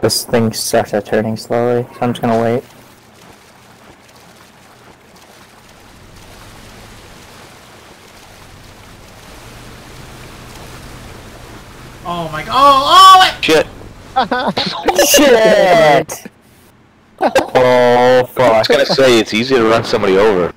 This thing started turning slowly, so I'm just gonna wait. Oh my god. Oh, oh! Shit. Shit! oh I was gonna say it's easy to run somebody over.